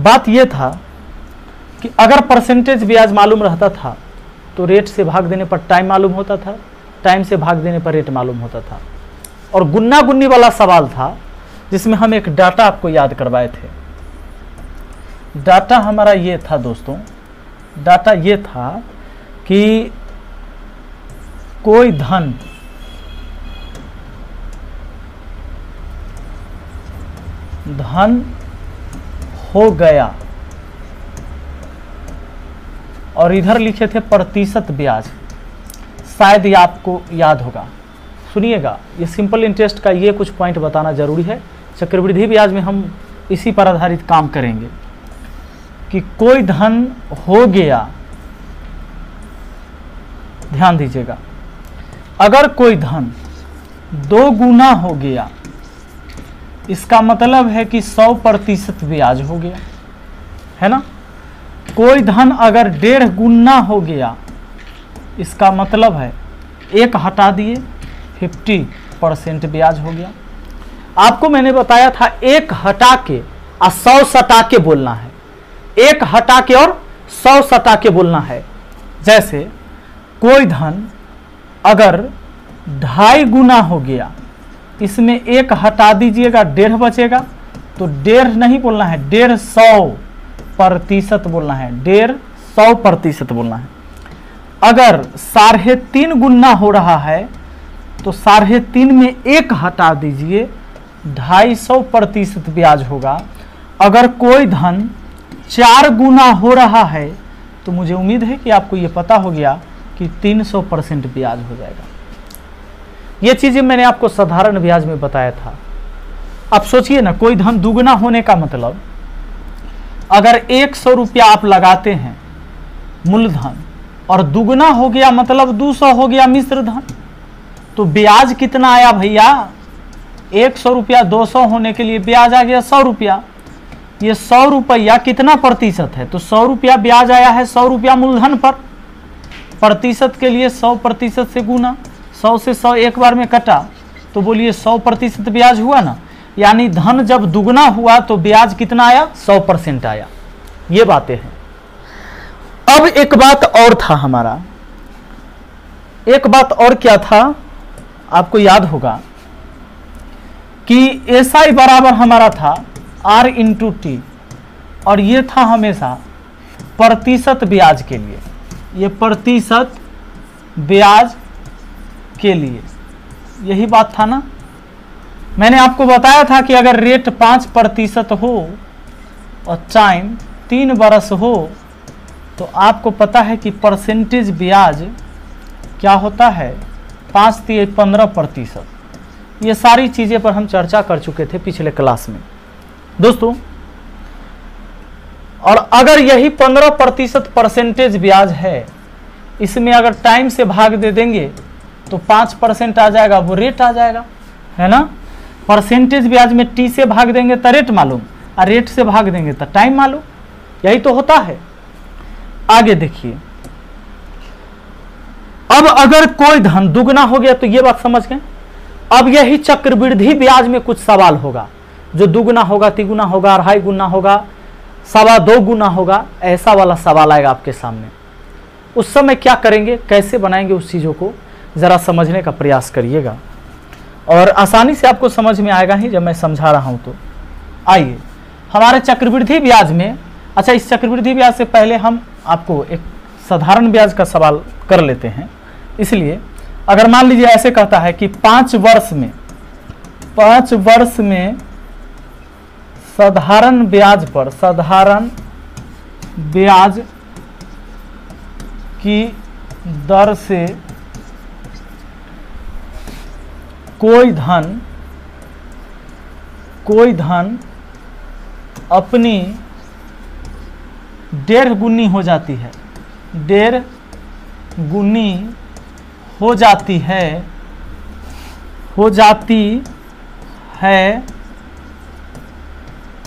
बात यह था कि अगर परसेंटेज ब्याज मालूम रहता था तो रेट से भाग देने पर टाइम मालूम होता था टाइम से भाग देने पर रेट मालूम होता था। और गुन्ना गुन्नी वाला सवाल था, जिसमें हम एक डाटा आपको याद करवाए थे। डाटा हमारा ये था दोस्तों, डाटा ये था कि कोई धन धन हो गया। और इधर लिखे थे प्रतिशत ब्याज। शायद ये आपको याद होगा। सुनिएगा, ये सिंपल इंटरेस्ट का ये कुछ पॉइंट बताना ज़रूरी है। चक्रवृद्धि ब्याज में हम इसी पर आधारित काम करेंगे कि कोई धन हो गया। ध्यान दीजिएगा। अगर कोई धन दो गुना हो गया इसका मतलब है कि 100 प्रतिशत ब्याज हो गया, है ना? कोई धन अगर डेढ़ गुना हो गया, इसका मतलब है एक हटा दिए 50 परसेंट ब्याज हो गया। आपको मैंने बताया था, एक हटा के और सौ सटा के बोलना है। एक हटा के और सौ सटा के बोलना है। जैसे कोई धन अगर ढाई गुना हो गया इसमें एक हटा दीजिएगा, डेढ़ बचेगा। तो डेढ़ नहीं बोलना है, डेढ़ सौ प्रतिशत बोलना है, डेढ़ सौ प्रतिशत बोलना है। अगर साढ़े तीन गुना हो रहा है तो साढ़े तीन में एक हटा दीजिए, ढाई सौ प्रतिशत ब्याज होगा। अगर कोई धन चार गुना हो रहा है तो मुझे उम्मीद है कि आपको ये पता हो गया कि 300 परसेंट ब्याज हो जाएगा। ये चीज़ें मैंने आपको साधारण ब्याज में बताया था। आप सोचिए ना, कोई धन दुगना होने का मतलब अगर एक सौ रुपया आप लगाते हैं मूलधन और दुगना हो गया मतलब दो सौ हो गया मिश्र धन तो ब्याज कितना आया भैया? एक सौ रुपया दो सौ होने के लिए ब्याज आ गया सौ रुपया। ये सौ रुपया कितना प्रतिशत है? तो सौ रुपया ब्याज आया है सौ रुपया मूलधन पर। प्रतिशत के लिए सौ प्रतिशत से गुना। सौ से सौ एक बार में कटा तो बोलिए सौ प्रतिशत ब्याज हुआ ना? यानी धन जब दुगना हुआ तो ब्याज कितना आया? सौ परसेंट आया। ये बातें हैं। अब एक बात और था हमारा। एक बात और क्या था? आपको याद होगा कि एस आई बराबर हमारा था आर इंटू टी और ये था हमेशा प्रतिशत ब्याज के लिए। ये प्रतिशत ब्याज के लिए। यही बात था ना? मैंने आपको बताया था कि अगर रेट पाँच प्रतिशत हो और टाइम तीन बरस हो तो आपको पता है कि परसेंटेज ब्याज क्या होता है? पाँच तीन पंद्रह प्रतिशत। ये सारी चीज़ें पर हम चर्चा कर चुके थे पिछले क्लास में। दोस्तों, और अगर यही पंद्रह प्रतिशत परसेंटेज ब्याज है, इसमें अगर टाइम से भाग दे देंगे तो पाँच परसेंट आ जाएगा वो रेट आ जाएगा, है ना? परसेंटेज ब्याज में टी से भाग देंगे तो रेट मालूम और रेट से भाग देंगे तो टाइम मालूम। यही तो होता है। आगे देखिए। अब अगर कोई धन दुगना हो गया तो ये बात समझ गए। अब यही चक्रवृद्धि ब्याज में कुछ सवाल होगा। जो दुगुना होगा, तिगुना होगा, अढ़ाई गुना होगा, सवा दो गुना होगा, ऐसा वाला सवाल आएगा आपके सामने। उस समय क्या करेंगे, कैसे बनाएँगे उस चीज़ों को? ज़रा समझने का प्रयास करिएगा। और आसानी से आपको समझ में आएगा ही जब मैं समझा रहा हूँ तो। आइए, हमारे चक्रवृद्धि ब्याज में अच्छा इस चक्रवृद्धि ब्याज से पहले हम आपको एक साधारण ब्याज का सवाल कर लेते हैं। इसलिए, अगर मान लीजिए ऐसे कहता है कि पाँच वर्ष में, पाँच वर्ष में साधारण ब्याज पर, साधारण ब्याज की दर से कोई धन कोई धन अपनी डेढ़ गुनी हो जाती है। डेढ़ गुनी हो जाती है, हो जाती है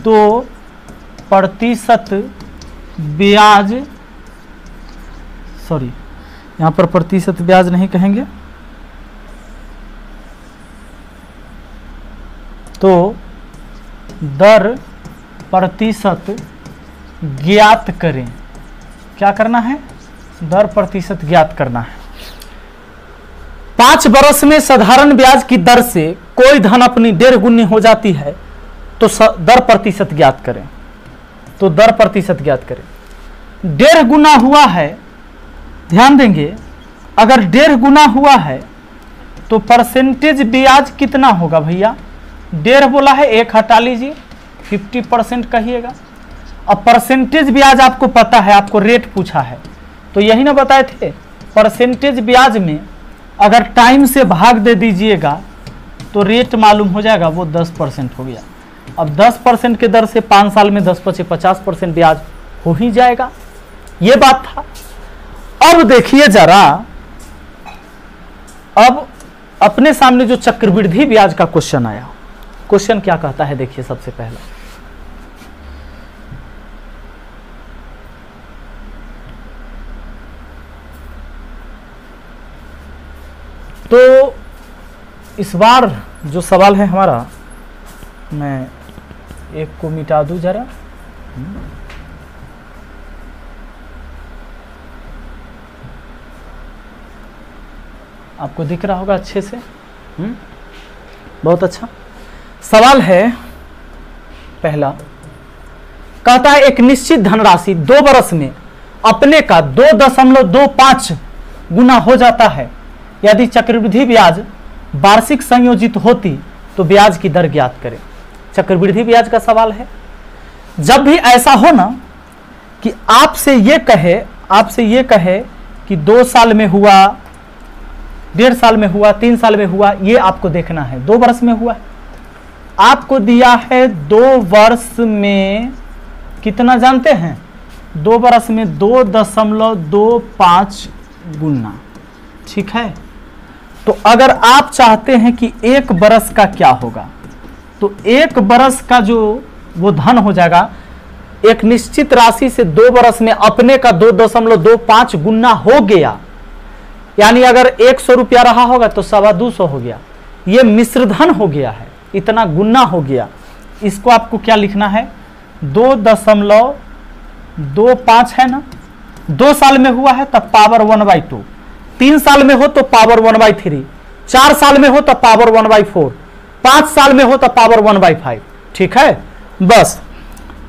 तो प्रतिशत ब्याज सॉरी यहाँ पर प्रतिशत ब्याज नहीं कहेंगे। तो दर प्रतिशत ज्ञात करें। क्या करना है? दर प्रतिशत ज्ञात करना है। पाँच बरस में साधारण ब्याज की दर से कोई धन अपनी डेढ़ गुनी हो जाती है तो दर प्रतिशत ज्ञात करें। तो दर प्रतिशत ज्ञात करें। डेढ़ गुना हुआ है, ध्यान देंगे, अगर डेढ़ गुना हुआ है तो परसेंटेज ब्याज कितना होगा भैया? डेढ़ बोला है, एक हटा लीजिए। फिफ्टी परसेंट कहिएगा। अब परसेंटेज ब्याज आपको पता है, आपको रेट पूछा है। तो यही ना बताए थे परसेंटेज ब्याज में अगर टाइम से भाग दे दीजिएगा तो रेट मालूम हो जाएगा, वो दस परसेंट हो गया। अब दस परसेंट के दर से पाँच साल में दस पचे पचास परसेंट ब्याज हो ही जाएगा। ये बात था। अब देखिए जरा, अब अपने सामने जो चक्रवृद्धि ब्याज का क्वेश्चन आया। क्वेश्चन क्या कहता है? देखिए सबसे पहला। तो इस बार जो सवाल है हमारा मैं एक को मिटा दूँ जरा। आपको दिख रहा होगा अच्छे से? हुँ? बहुत अच्छा। सवाल है, पहला, कहता है एक निश्चित धनराशि दो बरस में अपने का दो दशमलव दो पाँच गुना हो जाता है। यदि चक्रवृद्धि ब्याज वार्षिक संयोजित होती तो ब्याज की दर ज्ञात करें। चक्रवृद्धि ब्याज का सवाल है। जब भी ऐसा हो ना, कि आपसे ये कहे, आपसे ये कहे कि दो साल में हुआ, डेढ़ साल में हुआ, तीन साल में हुआ, ये आपको देखना है। दो वर्ष में हुआ आपको दिया है दो वर्ष में, कितना जानते हैं? दो वर्ष में दो दशमलव दो पाँच गुना, ठीक है? तो अगर आप चाहते हैं कि एक बरस का क्या होगा तो एक बरस का जो, वो धन हो जाएगा, एक निश्चित राशि से दो बरस में अपने का दो दशमलव दो पाँच गुना हो गया। यानी अगर एक सौ रुपया रहा होगा तो सवा दो सौ हो गया। ये मिश्र धन हो गया है। इतना गुना हो गया। इसको आपको क्या लिखना है? दो दशमलव दो पाँच है ना? दो साल में हुआ है तब पावर वन बाई टू तीन साल में हो तो पावर वन बाई थ्री चार साल में हो तो पावर वन बाई फोर पाँच साल में हो तो पावर वन बाई फाइव ठीक है? बस।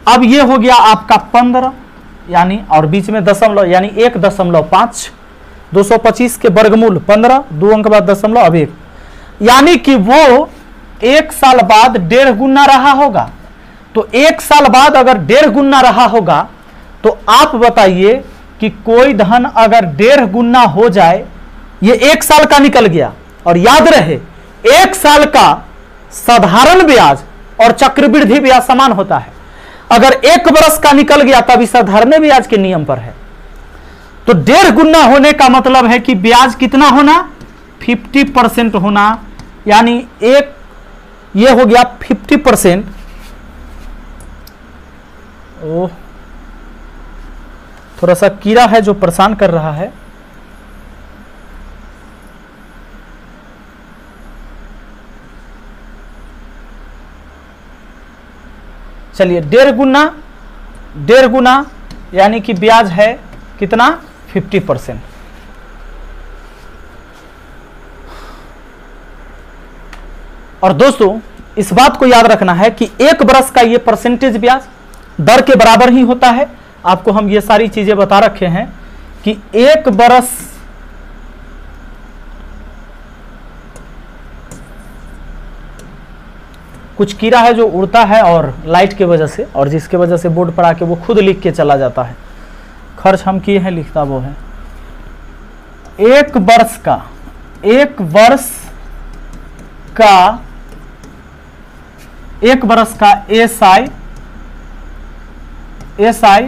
अब ये हो गया आपका पंद्रह, यानी और बीच में दशमलव, यानी एक दशमलव पाँच। 225 के वर्गमूल 15 दो अंक बाद दशमलव अब एक। यानी कि वो एक साल बाद डेढ़ गुना रहा होगा। तो एक साल बाद अगर डेढ़ गुना रहा होगा तो आप बताइए कि कोई धन अगर डेढ़ गुना हो जाए, ये एक साल का निकल गया। और याद रहे, एक साल का साधारण ब्याज और चक्रवृद्धि ब्याज समान होता है। अगर एक बरस का निकल गया, तभी साधारण ब्याज के नियम पर है। तो डेढ़ गुना होने का मतलब है कि ब्याज कितना होना? 50 परसेंट होना, यानी एक ये हो गया 50 परसेंट ओ थोड़ा सा कीड़ा है जो परेशान कर रहा है। चलिए, डेढ़ गुना डेढ़ गुना, यानी कि ब्याज है कितना? फिफ्टी परसेंट और दोस्तों, इस बात को याद रखना है कि एक बरस का ये परसेंटेज ब्याज दर के बराबर ही होता है। आपको हम ये सारी चीज़ें बता रखे हैं कि एक बरस कुछ कीड़ा है जो उड़ता है और लाइट के वजह से, और जिसके वजह से बोर्ड पर आके वो खुद लिख के चला जाता है। खर्च हम किए हैं, लिखता वो है। एक वर्ष का, एक वर्ष का एक वर्ष का एस आई एस आई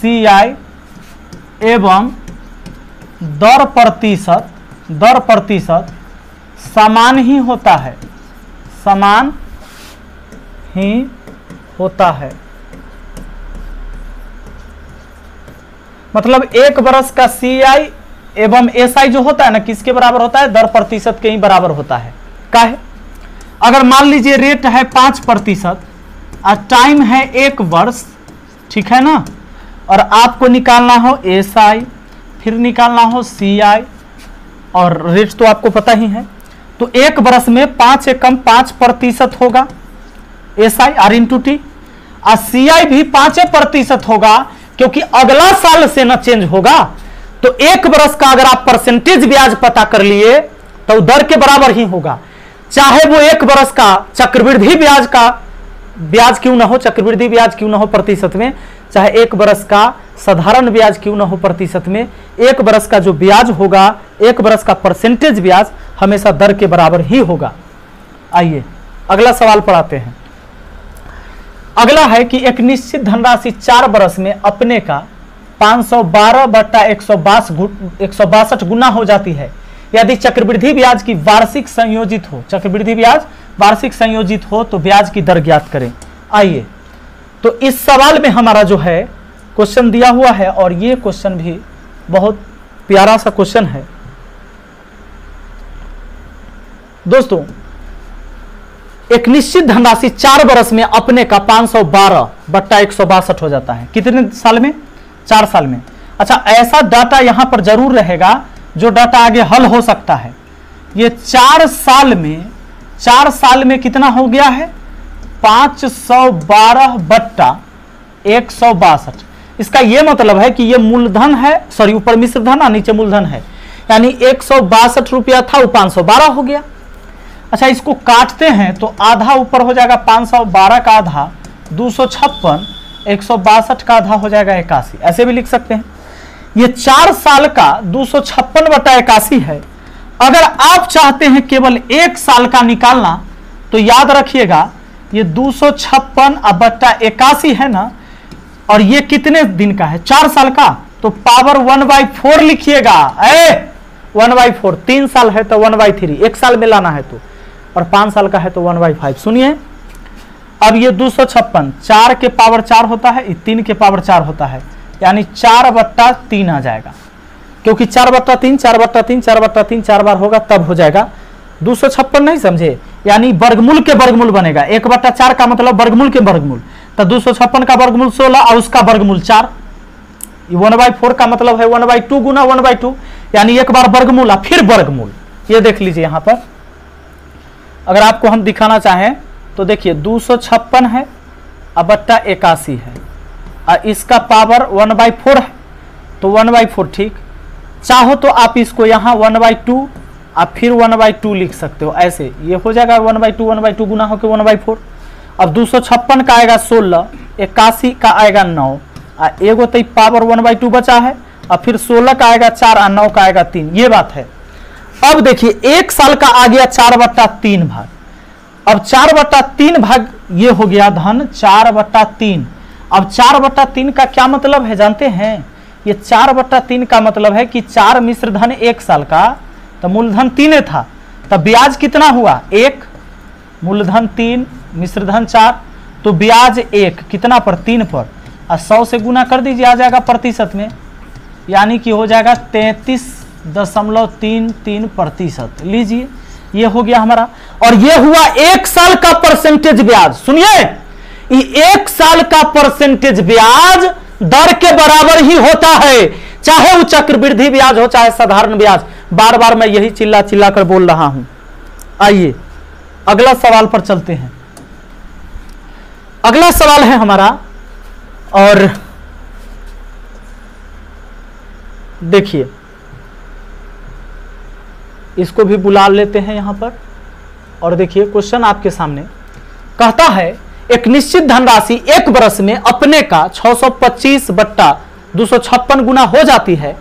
सी आई एवं दर प्रतिशत दर प्रतिशत समान ही होता है। समान ही होता है। मतलब एक बरस का सी आई एवं एस आई जो होता है ना, किसके बराबर होता है? दर प्रतिशत के ही बराबर होता है। का है? अगर मान लीजिए रेट है पाँच प्रतिशत, और टाइम है एक वर्ष, ठीक है ना? और आपको निकालना हो एस आई फिर निकालना हो सी आई और रेट तो आपको पता ही है। तो एक बरस में पाँच एकम पाँच प्रतिशत होगा S I R into T और सी आई भी पाँच प्रतिशत होगा, क्योंकि अगला साल से ना चेंज होगा। तो एक बरस का अगर आप परसेंटेज ब्याज पता कर लिए तो दर के बराबर ही होगा। चाहे वो एक बरस का चक्रवृद्धि ब्याज का, ब्याज क्यों ना हो, चक्रवृद्धि ब्याज क्यों ना हो प्रतिशत में, चाहे एक बरस का साधारण ब्याज क्यों ना हो प्रतिशत में, एक बरस का जो ब्याज होगा, एक बरस का परसेंटेज ब्याज हमेशा दर के बराबर ही होगा। आइए, अगला सवाल पढ़ाते हैं। अगला है कि एक निश्चित धनराशि चार बरस में अपने का 512 बट्टा एक सौ बासठ गुना हो जाती है। यदि चक्रवृद्धि ब्याज की वार्षिक संयोजित हो, चक्रवृद्धि ब्याज वार्षिक संयोजित हो तो ब्याज की दर ज्ञात करें। आइए तो इस सवाल में हमारा जो है क्वेश्चन दिया हुआ है और ये क्वेश्चन भी बहुत प्यारा सा क्वेश्चन है। दोस्तों, एक निश्चित धनराशि चार बरस में अपने का 512 बट्टा एक सौ बासठ हो जाता है। कितने साल में? चार साल में। अच्छा ऐसा डाटा यहाँ पर ज़रूर रहेगा जो डाटा आगे हल हो सकता है। ये चार साल में, चार साल में कितना हो गया है? 512 बट्टा एक सौ बासठ। इसका यह मतलब है कि यह मूलधन है सॉरी ऊपर मिश्र धन और नीचे मूलधन है। यानी एक सौ बासठ रुपया था, वो 512 हो गया। अच्छा इसको काटते हैं तो आधा ऊपर हो जाएगा 512 का आधा, दो सौ छप्पन, एक सौ बासठ का आधा हो जाएगा इक्यासी। ऐसे भी लिख सकते हैं। ये चार साल का दो सौ छप्पन बटा इक्यासी है। अगर आप चाहते हैं केवल एक साल का निकालना तो याद रखिएगा, ये दो सौ छप्पन बट्टा इक्यासी है ना, और ये कितने दिन का है? चार साल का। तो पावर वन बाई फोर लिखिएगा। ए, वन बाई फोर, तीन साल है तो वन बाई थ्री, एक साल में लाना है तो। और पाँच साल का है तो वन बाई फाइव। सुनिए, अब ये दो सौ छप्पन, चार के पावर चार होता है तीन के पावर चार होता है। यानी चार बट्टा तीन आ जाएगा। क्योंकि चार बट्टा तीन, चार बट्टा तीन, चार बट्टा तीन, चार बार होगा, तब हो जाएगा। दो सौ छप्पन नहीं समझे? यानी वर्गमूल के वर्गमूल बनेगा। एक बट्टा चार का मतलब वर्गमूल के वर्गमूल। तो दो सौ छप्पन का वर्गमूल सोलह, और उसका वर्गमूल चार। वन बाई फोर का मतलब है वन बाई टू गुना वन बाई टू। यानी एक बार वर्गमूल, और फिर वर्गमूल। ये देख लीजिए यहाँ पर। अगर आपको हम दिखाना चाहें तो देखिए, दो सौ छप्पन है अब बट्टा इक्यासी है। और इसका पावर वन बाई फोर है। तो वन बाई फोर ठीक। चाहो तो आप इसको यहाँ वन बाई टू आप फिर वन बाई टू लिख सकते हो। ऐसे, ये हो जाएगा one by two one by two गुना होकर वन बाई फोर अब दो सौ छप्पन का आएगा सोलह, इक्यासी का आएगा नौ। और एगो तो पावर वन बाई टू बचा है। और फिर सोलह का आएगा चार और नौ का आएगा तीन। ये बात है। अब देखिए, एक साल का आ गया चार बट्टा तीन भाग। अब चार बट्टा तीन भाग, ये हो गया धन, चार बट्टा तीन। अब चार बट्टा तीन का क्या मतलब है जानते हैं? ये चार बट्टा तीन का मतलब है कि चार मिश्र धन एक साल का तो मूलधन तीन था। तब ब्याज कितना हुआ? एक। मूलधन तीन, मिश्र धन चार। तो ब्याज एक, कितना पर? तीन पर। और सौ से गुना कर दीजिए, आ जाएगा प्रतिशत में। यानी कि हो जाएगा तैतीस दशमलव तीन तीन प्रतिशत। लीजिए, ये हो गया हमारा। और ये हुआ एक साल का परसेंटेज ब्याज। सुनिए। एक साल का परसेंटेज ब्याज दर के बराबर ही होता है। चाहे वो चक्रवृद्धि ब्याज हो, चाहे साधारण ब्याज। बार बार मैं यही चिल्ला चिल्ला कर बोल रहा हूँ। आइए, अगला सवाल पर चलते हैं। अगला सवाल है हमारा, और देखिए, इसको भी बुला लेते हैं यहाँ पर। और देखिए, क्वेश्चन आपके सामने। कहता है एक निश्चित धनराशि एक वर्ष में अपने का 625 बट्टा दो सौ छप्पन गुना हो जाती है।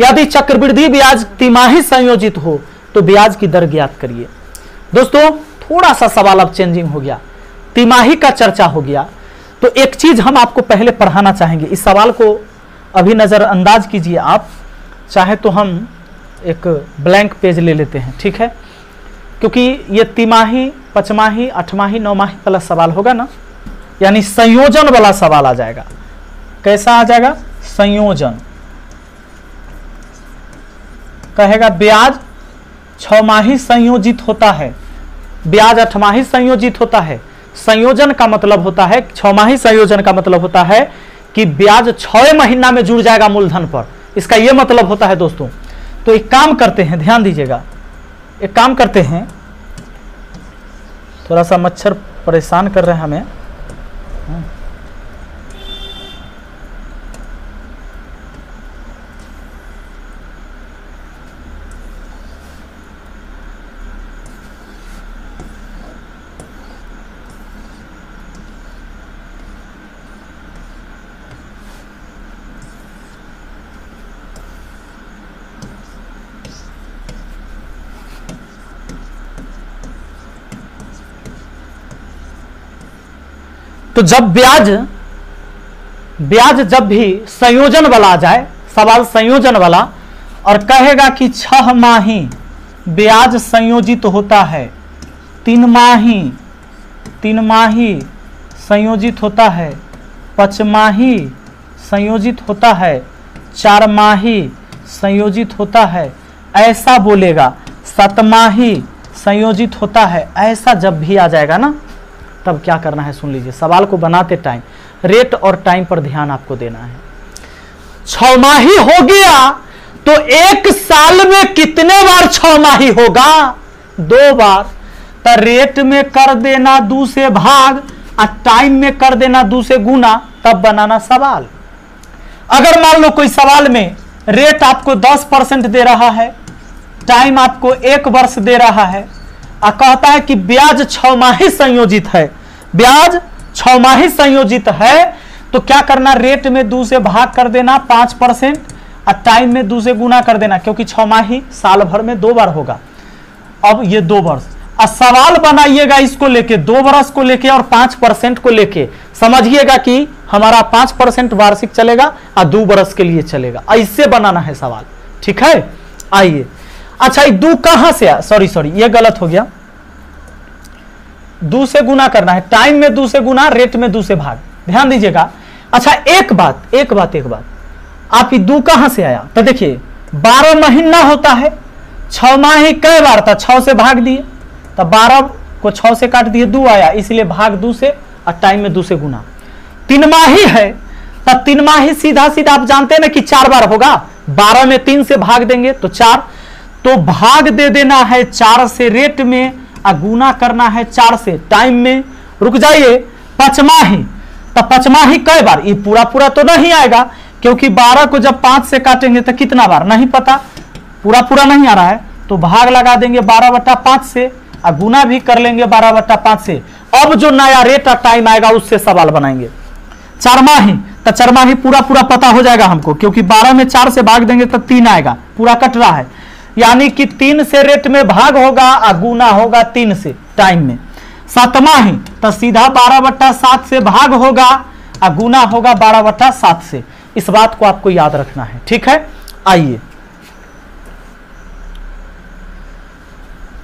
यदि चक्रवृद्धि ब्याज तिमाही संयोजित हो तो ब्याज की दर ज्ञात करिए। दोस्तों थोड़ा सा सवाल अब चेंजिंग हो गया। तिमाही का चर्चा हो गया। तो एक चीज़ हम आपको पहले पढ़ाना चाहेंगे। इस सवाल को अभी नज़रअंदाज कीजिए आप। चाहे तो हम एक ब्लैंक पेज ले लेते हैं, ठीक है? क्योंकि ये तिमाही, पचमाही अठमाही नौमाही वाला सवाल होगा ना? यानी संयोजन वाला सवाल आ जाएगा। कैसा आ जाएगा? संयोजन। कहेगा, ब्याज छमाही संयोजित होता है। ब्याज अठमाही संयोजित होता है। संयोजन का मतलब होता है, छमाही संयोजन का मतलब होता है कि ब्याज छह महीना में जुड़ जाएगा मूलधन पर। इसका यह मतलब होता है, दोस्तों। तो एक काम करते हैं, ध्यान दीजिएगा। एक काम करते हैं। थोड़ा सा मच्छर परेशान कर रहे हैं हमें। तो जब ब्याज ब्याज जब भी संयोजन वाला आ जाए, सवाल संयोजन वाला, और कहेगा कि छह माही ब्याज संयोजित तो होता है, तीन माही तीन माही संयोजित होता है पचमाही संयोजित होता है, चार माही संयोजित होता है, ऐसा बोलेगा सतमाही संयोजित होता है, ऐसा जब भी आ जाएगा ना तब क्या करना है सुन लीजिए। सवाल को बनाते टाइम, रेट और टाइम पर ध्यान आपको देना है। छमाही हो गया तो एक साल में कितने बार छमाही होगा? दो बार। तो रेट में कर देना दू से भाग और टाइम में कर देना दू से गुना, तब बनाना सवाल। अगर मान लो कोई सवाल में रेट आपको 10 परसेंट दे रहा है, टाइम आपको एक वर्ष दे रहा है और कहता है कि ब्याज छमाही संयोजित है ब्याज छमाही संयोजित है तो क्या करना? रेट में दो से भाग कर देना पाँच परसेंट, और टाइम में दो से गुना कर देना, क्योंकि छमाही साल भर में दो बार होगा। अब ये दो वर्ष। और सवाल बनाइएगा इसको लेके, दो वर्ष को लेके और पाँच परसेंट को लेके। समझिएगा कि हमारा पाँच परसेंट वार्षिक चलेगा और दो वर्ष के लिए चलेगा। ऐसे बनाना है सवाल। ठीक है? आइए। अच्छा दो कहाँ से सॉरी सॉरी ये गलत हो गया। दो से गुना करना है, टाइम में दो से गुना, रेट में दो से भाग। ध्यान दीजिएगा। अच्छा एक बात एक बात एक बात। आप ये दो कहाँ से आया? तो देखिए, बारह महीना होता है छ माही कई बार था छ से भाग दिए। तो बारह को छ से काट दिए, दो आया, इसलिए भाग दो से और टाइम में दो से गुना। तीन माही है तो तीन माही सीधा सीधा आप जानते हैं ना कि चार बार होगा। बारह में तीन से भाग देंगे तो चार। तो भाग दे देना है चार से रेट में और गुना करना है चार से। टाइम में रुक जाइए पचमाही तो पचमाही कई बार? ये पूरा पूरा तो नहीं आएगा, क्योंकि बारह को जब पाँच से काटेंगे तो कितना बार? नहीं पता। पूरा पूरा नहीं आ रहा है। तो भाग लगा देंगे बारह बट्टा पाँच से। और गुना भी कर लेंगे बारह बट्टा पाँच से। अब जो नया रेट और टाइम आएगा, उससे सवाल बनाएँगे। चारमाही तो चारमाही पूरा पूरा पता हो जाएगा हमको, क्योंकि बारह में चार से भाग देंगे तो तीन आएगा। पूरा कट रहा है। यानी कि तीन से रेट में भाग होगा और गुना होगा तीन से टाइम में। सातमाही तो सीधा बारह बट्टा सात से भाग होगा और गुना होगा बारह बट्टा सात से। इस बात को आपको याद रखना है, ठीक है? आइए।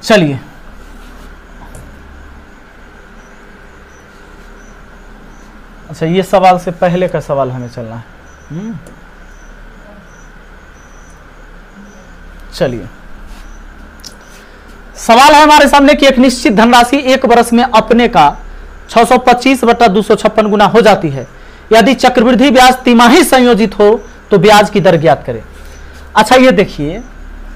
चलिए। अच्छा ये सवाल से पहले का सवाल हमें चलना है। चलिए। सवाल है हमारे सामने कि एक निश्चित धनराशि एक वर्ष में अपने का 625 बटा दो गुना हो जाती है। यदि चक्रवृद्धि ब्याज तिमाही संयोजित हो तो ब्याज की दर ज्ञात करें। अच्छा ये देखिए,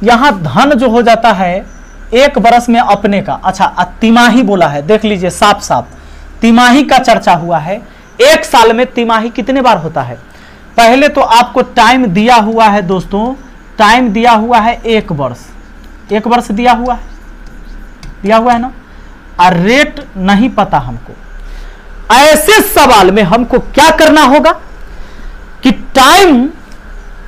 यहाँ धन जो हो जाता है एक बरस में अपने का अच्छा तिमाही बोला है, देख लीजिए साफ़ साफ़। तिमाही का चर्चा हुआ है, एक साल में तिमाही कितने बार होता है? पहले तो आपको टाइम दिया हुआ है दोस्तों टाइम दिया हुआ है एक वर्ष। एक वर्ष दिया हुआ है। दिया हुआ है ना? और रेट नहीं पता हमको। ऐसे सवाल में हमको क्या करना होगा? कि टाइम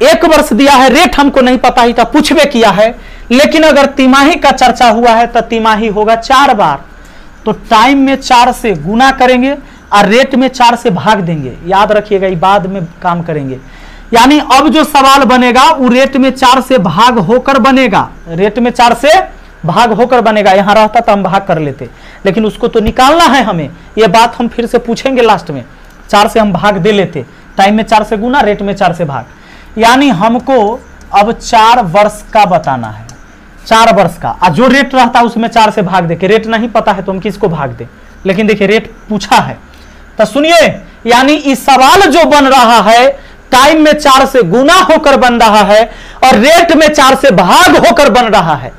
एक वर्ष दिया है रेट हमको नहीं पता ही था पूछवे किया है। लेकिन अगर तिमाही का चर्चा हुआ है तो तिमाही होगा चार बार। तो टाइम में चार से गुना करेंगे और रेट में चार से भाग देंगे। याद रखिएगा, ये बाद में काम करेंगे। यानी अब जो सवाल बनेगा, वो रेट में चार से भाग होकर बनेगा। रेट में चार से भाग होकर बनेगा। यहाँ रहता तो हम भाग कर लेते। लेकिन उसको तो निकालना है हमें। ये बात हम फिर से पूछेंगे लास्ट में। चार से हम भाग दे लेते। टाइम में चार से गुना रेट में चार से भाग। यानी हमको अब चार वर्ष का बताना है। चार वर्ष का। और जो रेट रहता है, उसमें चार से भाग दे के रेट नहीं पता है तो हम किसको भाग दे? लेकिन देखिए रेट पूछा है। तो सुनिए, यानी इस सवाल जो बन रहा है टाइम में चार से गुना होकर बन रहा है और रेट में चार से भाग होकर बन रहा है।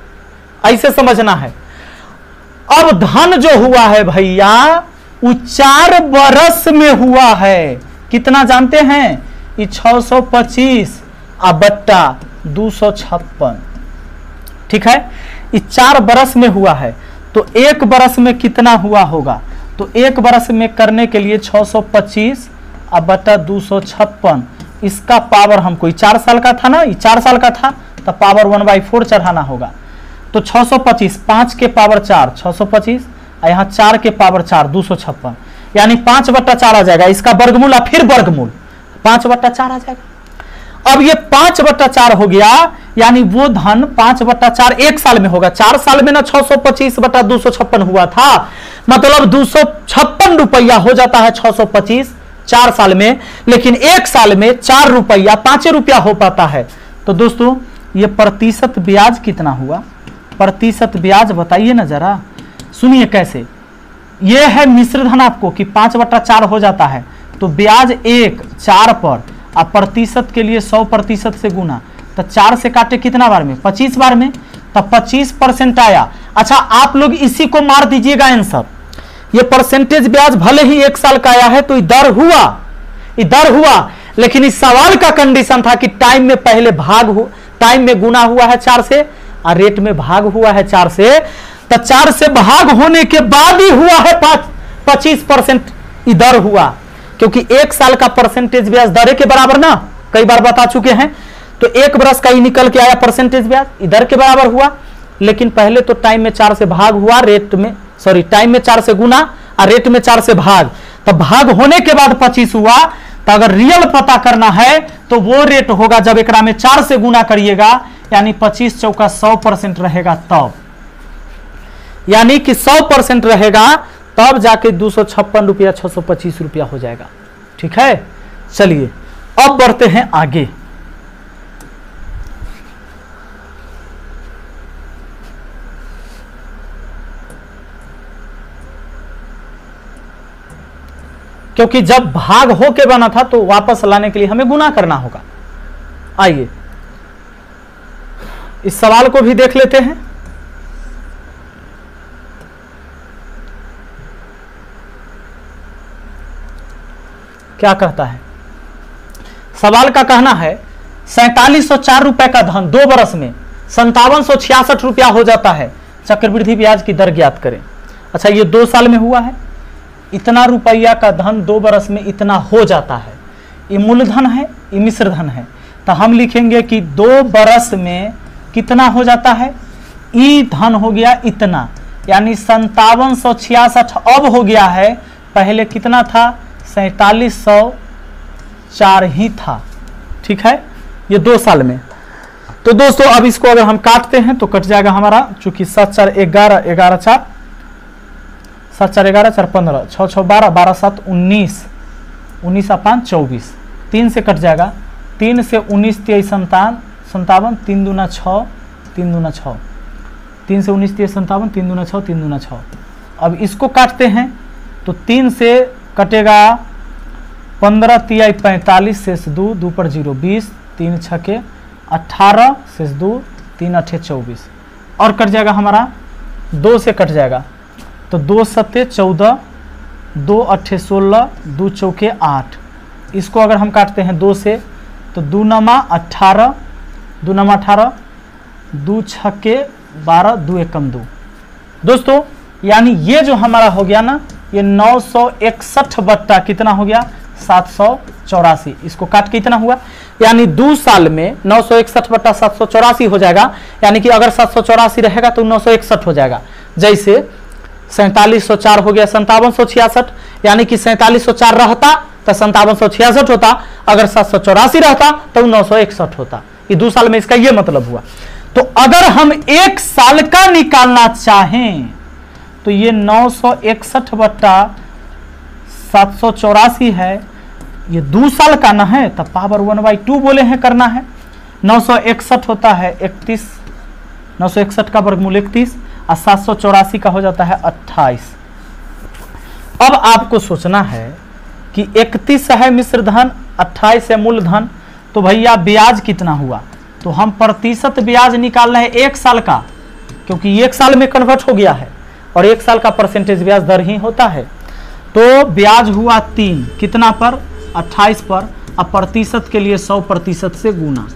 ऐसे समझना है। अब धन जो हुआ है भैया वो चार बरस में हुआ है। कितना जानते हैं? ये 625 आ बट्टा दो ठीक है? ये चार बरस में हुआ है। तो एक बरस में कितना हुआ होगा? तो एक बरस में करने के लिए 625 अब बटा दो इसका पावर हमको चार साल का था ना चार साल का था तो पावर वन बाई फोर चढ़ाना होगा। तो 625 पाँच के पावर चार 625 और यहाँ चार के पावर चार, दो यानी पाँच बट्टा चार आ जाएगा, इसका वर्गमूल और फिर वर्गमूल। पाँच बट्टा चार आ जाएगा। अब ये पाँच बट्टा चार हो गया, यानी वो धन पाँच बट्टा चार एक साल में होगा। चार साल में ना छह सौ पच्चीस बट्टा दो सौ छप्पन हुआ था। मतलब दो सौ छप्पन रुपया हो जाता है छह सौ पच्चीस। चार साल में, लेकिन एक साल में चार रुपया, पाँच रुपया हो पाता है। तो दोस्तों, ये प्रतिशत ब्याज कितना हुआ? प्रतिशत ब्याज बताइए ना जरा। सुनिए कैसे? ये है मिश्र धन आपको कि पाँच बटा चार हो जाता है। तो ब्याज एक, चार पर। अब प्रतिशत के लिए सौ प्रतिशत से गुना। तो चार से काटे कितना बार में? पच्चीस बार में। तो पच्चीस परसेंट आया। अच्छा आप लोग इसी को मार दीजिएगा आंसर ये परसेंटेज ब्याज भले ही एक साल का आया है तो इधर हुआ। इधर हुआ, लेकिन इस सवाल का कंडीशन था कि टाइम में पहले भाग हो टाइम में गुना हुआ है चार से, और रेट में भाग हुआ है चार से तो चार से भाग होने के बाद ही हुआ है पाँच पच्चीस परसेंट इधर हुआ, क्योंकि एक साल का परसेंटेज ब्याज दरे के बराबर ना, कई बार बता चुके हैं। तो एक बरस का ही निकल के आया परसेंटेज ब्याज इधर के बराबर हुआ, लेकिन पहले तो टाइम में चार से भाग हुआ रेट में सॉरी टाइम में चार से गुना और रेट में चार से भाग। तो भाग होने के बाद पच्चीस हुआ तो अगर रियल पता करना है तो वो रेट होगा जब एक में चार से गुना करिएगा, यानी पच्चीस चौका सौ परसेंट रहेगा तब। यानी कि सौ परसेंट रहेगा, तब जाके दो सौ छप्पन रुपया, छह सौ पच्चीस रुपया हो जाएगा। ठीक है? चलिए, अब बढ़ते हैं आगे। क्योंकि जब भाग हो के बना था तो वापस लाने के लिए हमें गुना करना होगा। आइए, इस सवाल को भी देख लेते हैं। क्या कहता है? सवाल का कहना है, सैतालीस सौ चार रुपए का धन दो बरस में संतावन सौ छियासठ रुपया हो जाता है। चक्रवृद्धि ब्याज की दर ज्ञात करें। अच्छा ये दो साल में हुआ है? इतना रुपया का धन दो बरस में इतना हो जाता है। ये मूलधन है, ये मिश्र धन है। तो हम लिखेंगे कि दो बरस में कितना हो जाता है? ई धन हो गया इतना। यानी संतावन सौ छियासठ अब हो गया है। पहले कितना था? सैतालीस सौ चार ही था। ठीक है? ये दो साल में। तो दोस्तों, अब इसको अगर हम काटते हैं तो कट जाएगा हमारा, चूँकि सात चार ग्यारह ग्यारह चार। सात चार ग्यारह चार पंद्रह। छः छः बारह बारह सात उन्नीस। उन्नीस आ पाँच चौबीस। तीन से कट जाएगा। तीन से उन्नीस तेईस संतान, संतावन, तीन दूना छः, तीन दूना छः। तीन से उन्नीस तेईस संतावन, तीन दूना छः, तीन दूना छः। अब इसको काटते हैं तो तीन से कटेगा पंद्रह तियाई पैंतालीस शेष दो दो पर ज़ीरो बीस, तीन छके अट्ठारह शेष दो, तीन अठे चौबीस। और कट जाएगा हमारा, दो से कट जाएगा। तो दो सत्य चौदह, दो अट्ठे सोलह, दो चौके आठ। इसको अगर हम काटते हैं दो से तो दो नमा अट्ठारह, दो नमा अठारह दो छक्के बारह, दो एकम दो। दोस्तों, यानी ये जो हमारा हो गया ना, ये नौ सौ इकसठ बट्टा कितना हो गया? सात सौ चौरासी। इसको काट के इतना हुआ। यानी दो साल में नौ सौ इकसठ बट्टा सात सौ चौरासी हो जाएगा। यानी कि अगर सात सौ चौरासी रहेगा तो नौ सौ इकसठ हो जाएगा। जैसे सैंतालीस सौ चार हो गया संतावन सौ छियासठ, यानी कि सैंतालीस सौ चार रहता तो संतावन सौ छियासठ होता। अगर सात सौ चौरासी रहता तो नौ सौ इकसठ होता। ये दो साल में इसका ये मतलब हुआ। तो अगर हम एक साल का निकालना चाहें तो ये नौ सौ इकसठ बट्टा सात सौ चौरासी है। ये दो साल का ना है तो पावर वन बाई टू बोले हैं करना है। नौ सौ इकसठ होता है इकतीस, नौ सौ इकसठ का वर्गमूल इकतीस और सात सौ चौरासी का हो जाता है अट्ठाईस। अब आपको सोचना है कि इकतीस है मिश्र धन, अट्ठाईस है मूलधन तो भैया ब्याज कितना हुआ? तो हम प्रतिशत ब्याज निकाल रहे हैं एक साल का, क्योंकि एक साल में कन्वर्ट हो गया है और एक साल का परसेंटेज ब्याज दर ही होता है। तो ब्याज हुआ तीन, कितना पर? अट्ठाईस पर। अब प्रतिशत के लिए सौ प्रतिशत से गुना।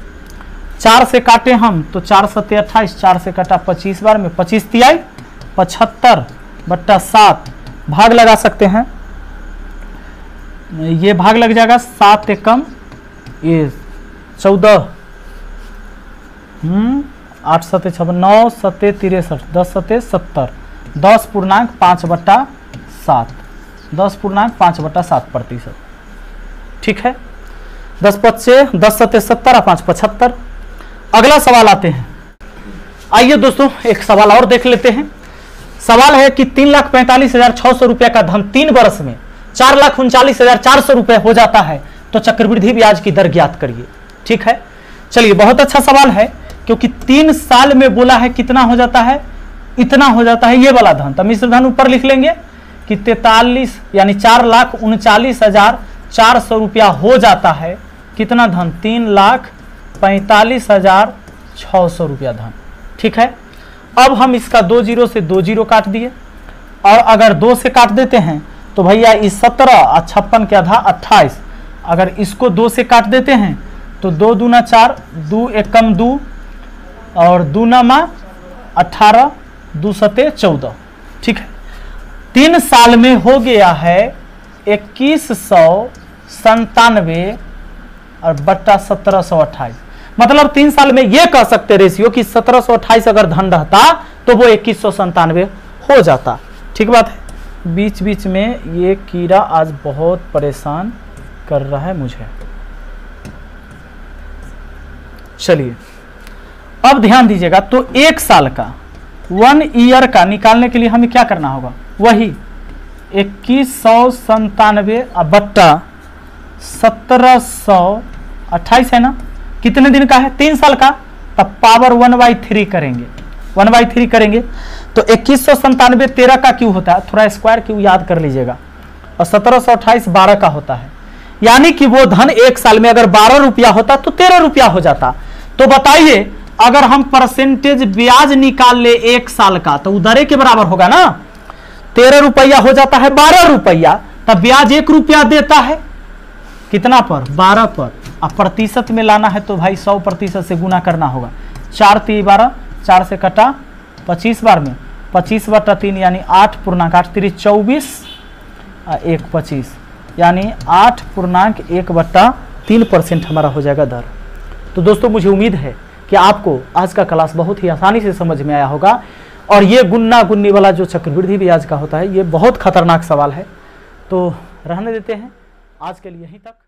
चार से काटे हम तो चार सत्य अट्ठाईस चार से काटा पच्चीस बार में पच्चीस तिहाई, पचहत्तर बट्टा सात। भाग लगा सकते हैं। ये भाग लग जाएगा सात एकम, ये चौदह। हम्म आठ सत्य छप्पन, नौ सत्य तिरसठ, दस सत्य सत्तर। दस पूर्णांक पाँच बट्टा सात। दस पूर्णांक पाँच बट्टा सात प्रतिशत। ठीक है? दस पच्चे, दस सत्य सत्तर, और पाँच पचहत्तर। अगला सवाल आते हैं। आइए दोस्तों, एक सवाल और देख लेते हैं। सवाल है कि तीन लाख पैंतालीस हज़ार छह सौ रुपया का धन तीन वर्ष में चार लाख उनचालीस हज़ार चार सौ रुपये हो जाता है तो चक्रवृद्धि ब्याज की दर ज्ञात करिए। ठीक है? चलिए, बहुत अच्छा सवाल है, क्योंकि तीन साल में बोला है कितना हो जाता है? इतना हो जाता है ये वाला धन। तो मिश्र धन ऊपर लिख लेंगे कि तैतालीस यानी चार लाख उनचालीस हज़ार चार सौ रुपया हो जाता है। कितना धन? तीन लाख पैंतालीस हज़ार छः सौ रुपया धन। ठीक है? अब हम इसका दो ज़ीरो से दो ज़ीरो काट दिए। और अगर दो से काट देते हैं तो भैया इस सत्रह और छप्पन के आधा अट्ठाईस। अगर इसको दो से काट देते हैं तो दो दूना चार, दो एकम दो, और दो नमा अट्ठारह दो सते चौदह। ठीक है? तीन साल में हो गया है इक्कीस सौ संतानवे और बट्टा सत्रह सौ अट्ठाईस। मतलब तीन साल में ये कह सकते रेशियो कि सत्रह सौ अट्ठाईस अगर धन रहता तो वो इक्कीस हो जाता। ठीक बात है? बीच बीच में ये कीड़ा आज बहुत परेशान कर रहा है मुझे। चलिए, अब ध्यान दीजिएगा तो एक साल का वन ईयर का निकालने के लिए हमें क्या करना होगा? वही, इक्कीस सौ संतानवे बट्टा, सत्रह सौ अट्ठाईस है ना? कितने दिन का है? तीन साल का। तब पावर वन बाई थ्री करेंगे। वन बाई थ्री करेंगे। तो इक्कीस सौ संतानवे तेरह का क्यों होता है? थोड़ा स्क्वायर क्यों याद कर लीजिएगा। और सत्रह सौ अट्ठाईस बारह का होता है। यानी कि वो धन एक साल में अगर बारह रुपया होता तो तेरह रुपया हो जाता। तो बताइए, अगर हम परसेंटेज ब्याज निकाल ले एक साल का तो उधरे के बराबर होगा ना? तेरह रुपया हो जाता है बारह रुपया। तब ब्याज एक रुपया देता है। कितना पर? बारह पर। अब प्रतिशत में लाना है तो भाई सौ प्रतिशत से गुना करना होगा। चार तीन बारह, चार से कटा पच्चीस बार में। पच्चीस बटा तीन यानी आठ पूर्णांक आठ, तीन चौबीस एक पच्चीस। यानी आठ पूर्णांक एक बट्टा तीन परसेंट हमारा हो जाएगा दर। तो दोस्तों, मुझे उम्मीद है कि आपको आज का क्लास बहुत ही आसानी से समझ में आया होगा। और ये गुन्ना गुन्नी वाला जो चक्रवृद्धि ब्याज का होता है, ये बहुत खतरनाक सवाल है। तो रहने देते हैं। आज के लिए यहीं तक।